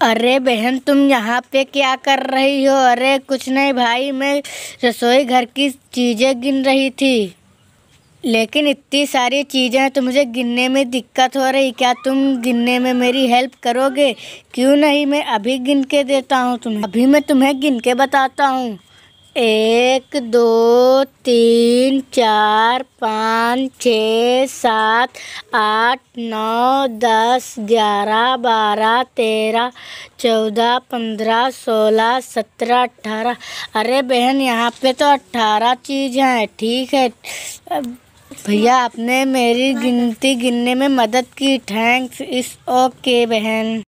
अरे बहन, तुम यहाँ पे क्या कर रही हो? अरे कुछ नहीं भाई, मैं रसोई घर की चीज़ें गिन रही थी। लेकिन इतनी सारी चीज़ें हैं तो मुझे गिनने में दिक्कत हो रही। क्या तुम गिनने में मेरी हेल्प करोगे? क्यों नहीं? मैं अभी गिन के देता हूँ तुम्हें। अभी मैं तुम्हें गिन के बताता हूँ। एक, दो, तीन, चार, पाँच, छः, सात, आठ, नौ, दस, ग्यारह, बारह, तेरह, चौदह, पंद्रह, सोलह, सत्रह अट्ठारह अरे बहन, यहाँ पे तो अट्ठारह चीज़ हैं, ठीक है। भैया, आपने मेरी गिनती गिनने में मदद की। थैंक्स इस ओके बहन।